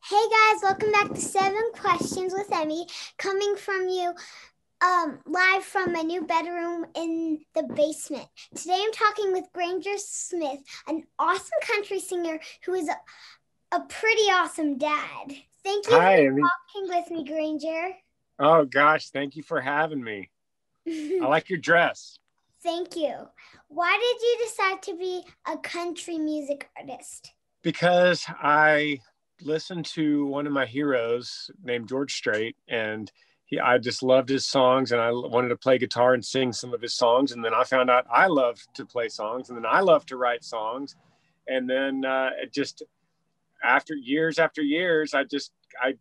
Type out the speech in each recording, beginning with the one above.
Hey guys, welcome back to Seven Questions with Emmy, coming from you um, live from my new bedroom in the basement. Today I'm talking with Granger Smith, an awesome country singer who is a, a pretty awesome dad. Thank you Hi, for Emmy. talking with me, Granger. Oh gosh, thank you for having me. I like your dress. Thank you. Why did you decide to be a country music artist? Because I listened to one of my heroes named George Strait and he I just loved his songs and I wanted to play guitar and sing some of his songs and then I found out I love to play songs and then I love to write songs and then uh, it just after years after years I just I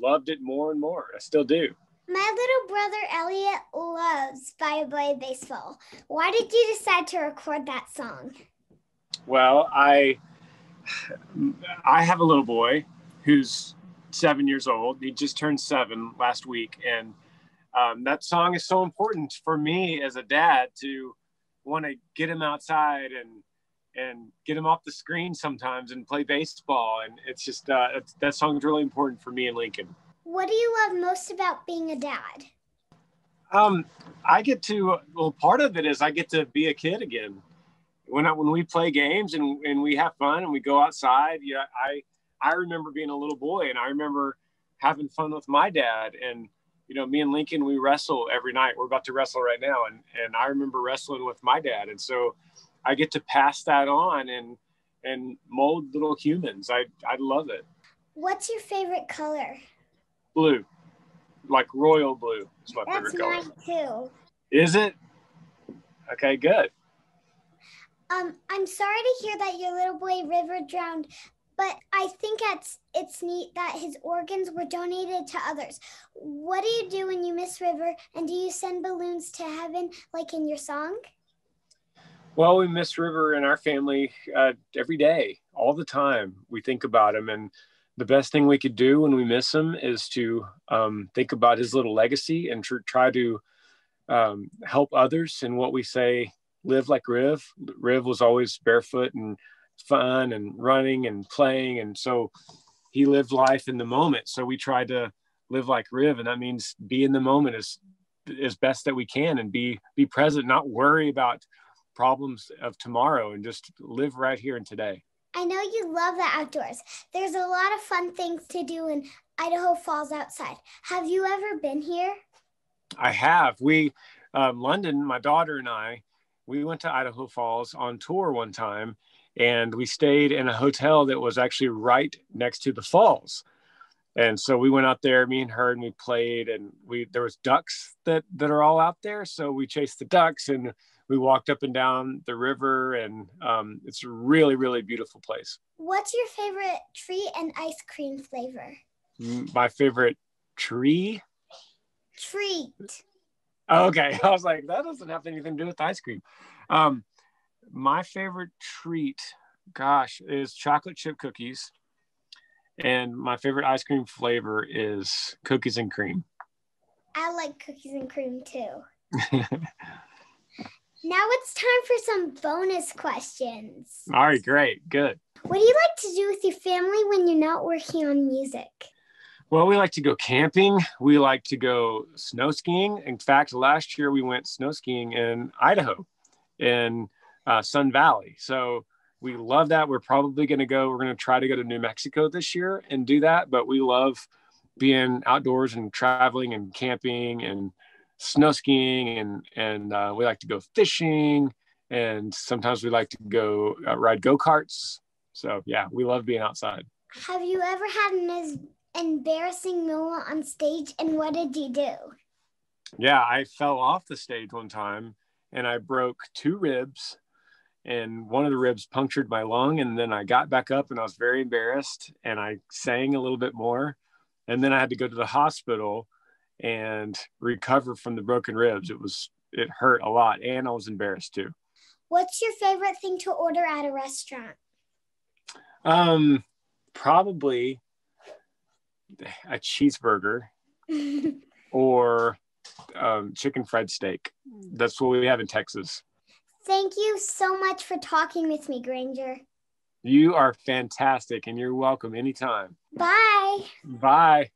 loved it more and more. I still do. My little brother Elliot loves Bye Baseball. Why did you decide to record that song? Well, I I have a little boy who's seven years old. He just turned seven last week, and um, that song is so important for me as a dad to want to get him outside and and get him off the screen sometimes and play baseball. And it's just uh, it's, that song's really important for me and Lincoln. What do you love most about being a dad? Um, I get to well, part of it is I get to be a kid again. When I, when we play games and, and we have fun and we go outside, yeah, I I remember being a little boy and I remember having fun with my dad and you know me and Lincoln we wrestle every night. We're about to wrestle right now and and I remember wrestling with my dad and so I get to pass that on and and mold little humans. I I love it. What's your favorite color? Blue, like royal blue is my That's favorite color. mine too. Is it? Okay, good. Um, I'm sorry to hear that your little boy River drowned, but I think it's it's neat that his organs were donated to others. What do you do when you miss River, and do you send balloons to heaven like in your song? Well, we miss River in our family uh, every day, all the time. We think about him, and the best thing we could do when we miss him is to um, think about his little legacy and tr- try to um, help others in what we say. Live like Riv. Riv was always barefoot and fun and running and playing, and so he lived life in the moment. So we try to live like Riv, and that means be in the moment as as best that we can and be be present, not worry about problems of tomorrow and just live right here and today. I know you love the outdoors. There's a lot of fun things to do in Idaho Falls outside. Have you ever been here? I have. We, um, London, my daughter and I, we went to Idaho Falls on tour one time and we stayed in a hotel that was actually right next to the falls. And so we went out there, me and her, and we played and we, there was ducks that, that are all out there. So we chased the ducks and we walked up and down the river and um, it's a really, really beautiful place. What's your favorite tree and ice cream flavor? My favorite tree Treat. Okay, I was like, that doesn't have anything to do with ice cream. Um, my favorite treat, gosh, is chocolate chip cookies, and my favorite ice cream flavor is cookies and cream. I like cookies and cream too. Now it's time for some bonus questions. All right, great, good. What do you like to do with your family when you're not working on music? Well, we like to go camping. We like to go snow skiing. In fact, last year we went snow skiing in Idaho, in uh, Sun Valley. So we love that. We're probably going to go. We're going to try to go to New Mexico this year and do that. But we love being outdoors and traveling and camping and snow skiing and and uh, we like to go fishing and sometimes we like to go uh, ride go-karts so yeah we love being outside Have you ever had an embarrassing moment on stage and what did you do? yeah i fell off the stage one time and i broke two ribs and one of the ribs punctured my lung and then i got back up and i was very embarrassed and i sang a little bit more and then i had to go to the hospital and recover from the broken ribs it was it hurt a lot and i was embarrassed too What's your favorite thing to order at a restaurant? um probably a cheeseburger or um, chicken fried steak that's what we have in texas Thank you so much for talking with me, Granger. You are fantastic and you're welcome anytime. Bye. Bye.